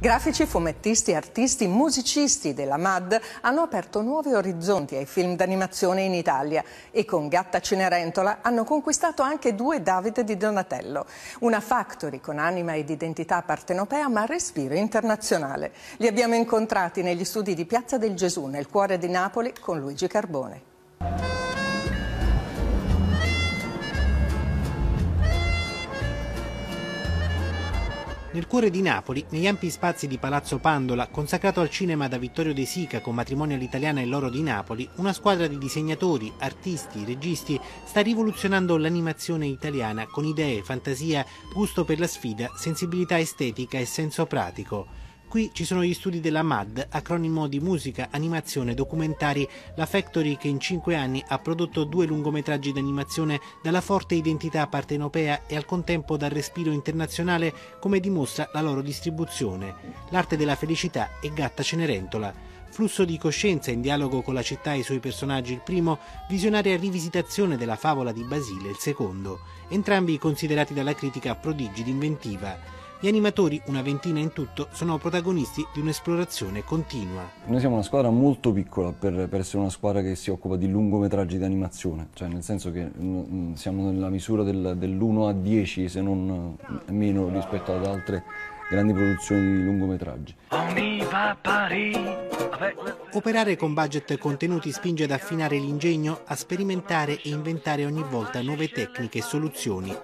Grafici, fumettisti, artisti, musicisti della MAD hanno aperto nuovi orizzonti ai film d'animazione in Italia e con Gatta Cenerentola hanno conquistato anche due Davide di Donatello. Una factory con anima ed identità partenopea ma respiro internazionale. Li abbiamo incontrati negli studi di Piazza del Gesù, nel cuore di Napoli, con Luigi Carbone. Nel cuore di Napoli, negli ampi spazi di Palazzo Pandola, consacrato al cinema da Vittorio De Sica con Matrimonio all'Italiana e l'Oro di Napoli, una squadra di disegnatori, artisti, registi sta rivoluzionando l'animazione italiana con idee, fantasia, gusto per la sfida, sensibilità estetica e senso pratico. Qui ci sono gli studi della MAD, acronimo di musica, animazione, documentari, la Factory che in cinque anni ha prodotto due lungometraggi d'animazione dalla forte identità partenopea e al contempo dal respiro internazionale come dimostra la loro distribuzione. L'arte della felicità e Gatta Cenerentola. Flusso di coscienza in dialogo con la città e i suoi personaggi il primo, visionaria rivisitazione della favola di Basile il secondo, entrambi considerati dalla critica prodigi d'inventiva. Gli animatori, una ventina in tutto, sono protagonisti di un'esplorazione continua. Noi siamo una squadra molto piccola per, per, essere una squadra che si occupa di lungometraggi di animazione, cioè nel senso che mm, siamo nella misura del, dell'1 a 10 se non meno rispetto ad altre grandi produzioni di lungometraggi. Operare con budget contenuti spinge ad affinare l'ingegno, a sperimentare e inventare ogni volta nuove tecniche e soluzioni.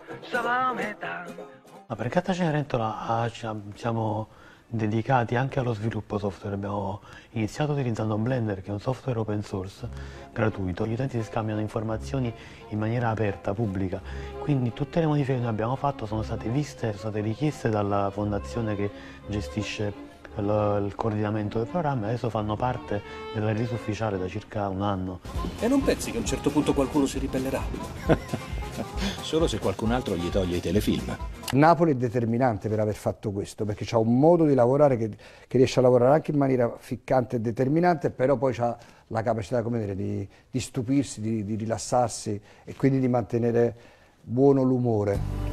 Ma per Gatta Cenerentola ah, siamo dedicati anche allo sviluppo software. Abbiamo iniziato utilizzando Blender, che è un software open source gratuito. Gli utenti si scambiano informazioni in maniera aperta, pubblica. Quindi tutte le modifiche che noi abbiamo fatto sono state viste, sono state richieste dalla fondazione che gestisce il, coordinamento del programma e adesso fanno parte della release ufficiale da circa un anno. E non pensi che a un certo punto qualcuno si ribellerà? Solo se qualcun altro gli toglie i telefilm. Napoli è determinante per aver fatto questo, perché ha un modo di lavorare che, che, riesce a lavorare anche in maniera ficcante e determinante, però poi ha la capacità dire, di, di, stupirsi, di, di rilassarsi e quindi di mantenere buono l'umore.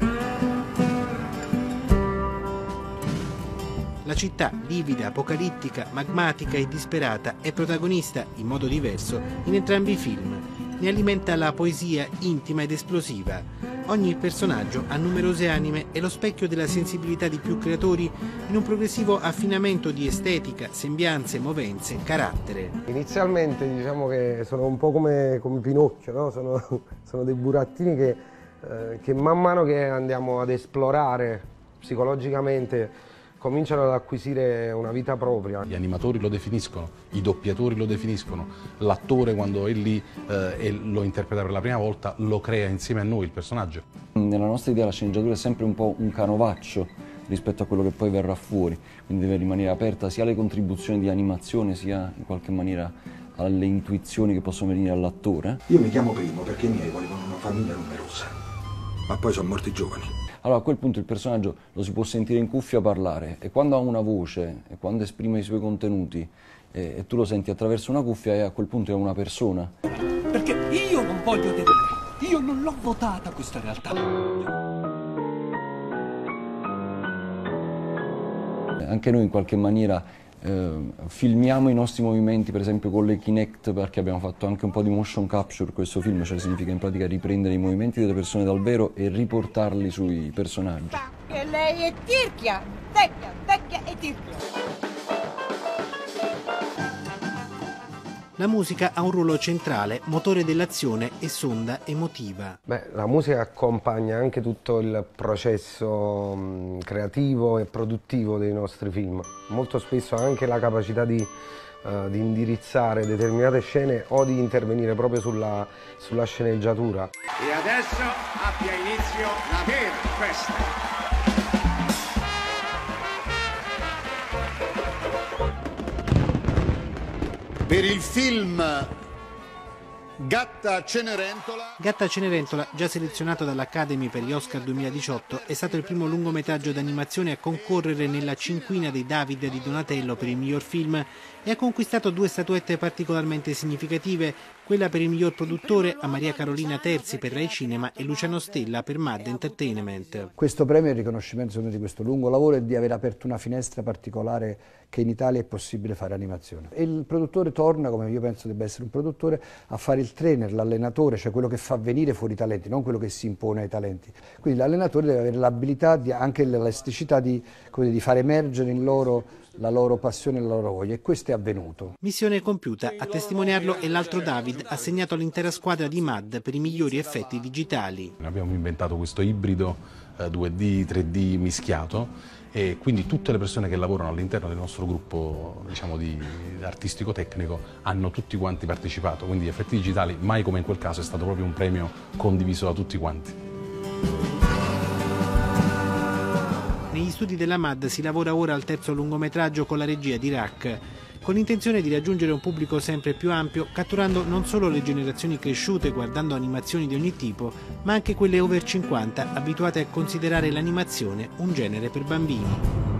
La città, livida, apocalittica, magmatica e disperata, è protagonista, in modo diverso, in entrambi i film. Ne alimenta la poesia intima ed esplosiva. Ogni personaggio ha numerose anime e lo specchio della sensibilità di più creatori in un progressivo affinamento di estetica, sembianze, movenze, carattere. Inizialmente diciamo che sono un po' come, come Pinocchio, no? sono, sono, dei burattini che, eh, che man mano che andiamo ad esplorare psicologicamente cominciano ad acquisire una vita propria. Gli animatori lo definiscono, i doppiatori lo definiscono, l'attore quando è lì eh, e lo interpreta per la prima volta lo crea insieme a noi il personaggio. Nella nostra idea la sceneggiatura è sempre un po' un canovaccio rispetto a quello che poi verrà fuori, quindi deve rimanere aperta sia alle contribuzioni di animazione sia in qualche maniera alle intuizioni che possono venire all'attore. Io mi chiamo Primo perché i miei volevano una famiglia numerosa, ma poi sono morti giovani allora a quel punto il personaggio lo si può sentire in cuffia parlare e quando ha una voce e quando esprime i suoi contenuti e, e tu lo senti attraverso una cuffia e a quel punto è una persona. Perché io non voglio vedere, io non l'ho votata questa realtà. Anche noi in qualche maniera eh, filmiamo i nostri movimenti per esempio con le Kinect perché abbiamo fatto anche un po' di motion capture questo film, cioè significa in pratica riprendere i movimenti delle persone dal vero e riportarli sui personaggi. Che lei è tirchia, vecchia, vecchia e tirchia. La musica ha un ruolo centrale, motore dell'azione e sonda emotiva. Beh, la musica accompagna anche tutto il processo mh, creativo e produttivo dei nostri film. Molto spesso ha anche la capacità di, uh, di, indirizzare determinate scene o di intervenire proprio sulla, sulla sceneggiatura. E adesso abbia inizio la vera festa. Per il film Gatta Cenerentola. Gatta Cenerentola, già selezionato dall'Academy per gli Oscar 2018, è stato il primo lungometraggio d'animazione a concorrere nella cinquina dei David di Donatello per il miglior film e ha conquistato due statuette particolarmente significative, quella per il miglior produttore a Maria Carolina Terzi per Rai Cinema e Luciano Stella per Mad Entertainment. Questo premio è il riconoscimento di questo lungo lavoro e di aver aperto una finestra particolare che in Italia è possibile fare animazione. E il produttore torna, come io penso debba essere un produttore, a fare il trainer, l'allenatore, cioè quello che fa venire fuori i talenti, non quello che si impone ai talenti. Quindi l'allenatore deve avere l'abilità, anche l'elasticità di, di fare emergere in loro la loro passione e la loro voglia e questo è avvenuto. Missione compiuta, a testimoniarlo è l'altro David assegnato all'intera squadra di MAD per i migliori effetti digitali. Abbiamo inventato questo ibrido 2D, eh, 3D mischiato e quindi tutte le persone che lavorano all'interno del nostro gruppo diciamo, di artistico-tecnico hanno tutti quanti partecipato, quindi effetti digitali mai come in quel caso è stato proprio un premio condiviso da tutti quanti. Negli studi della MAD si lavora ora al terzo lungometraggio con la regia di Rack, con l'intenzione di raggiungere un pubblico sempre più ampio, catturando non solo le generazioni cresciute guardando animazioni di ogni tipo, ma anche quelle over 50 abituate a considerare l'animazione un genere per bambini.